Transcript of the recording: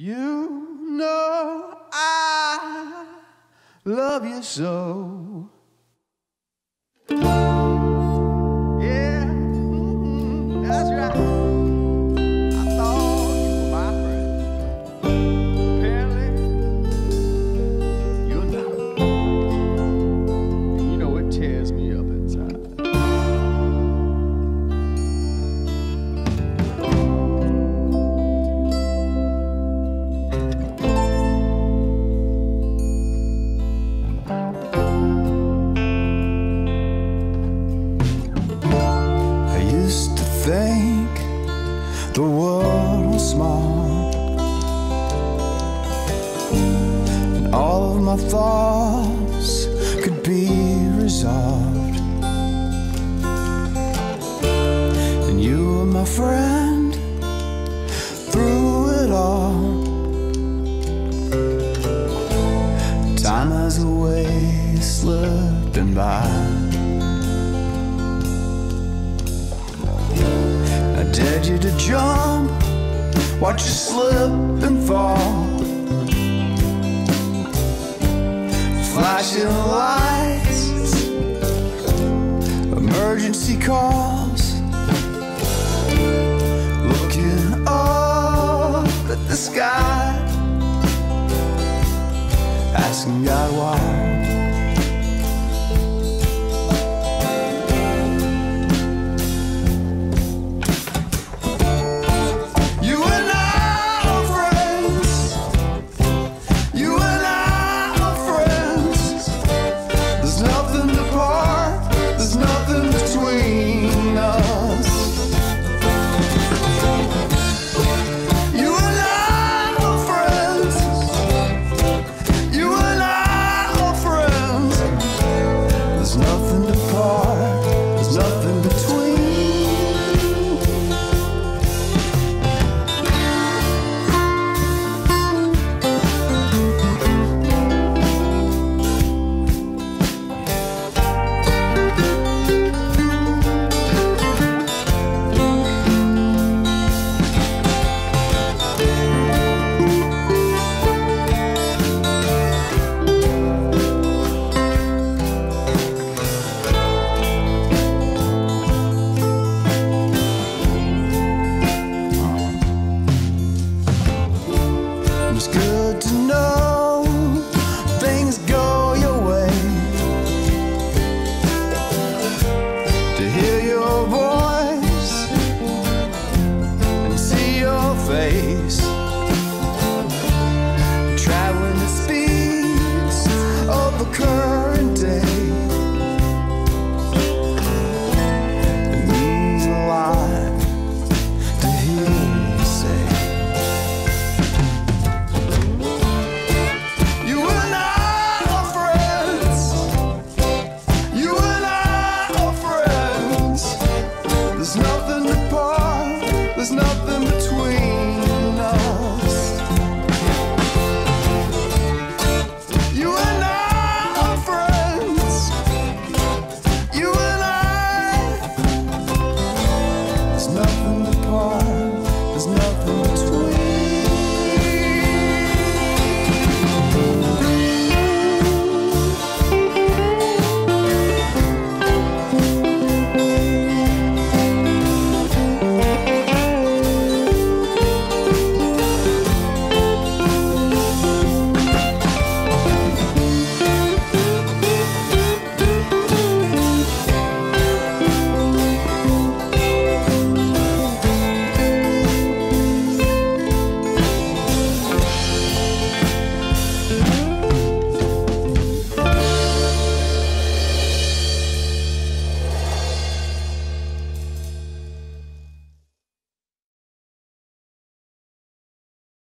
You know I love you so. The world was small and all of my thoughts could be resolved. And you were my friend through it all. Time has a way of slipping by. Dared you to jump, watch you slip and fall. Flashing lights, emergency calls. Looking up at the sky, asking God why. Nothing to face.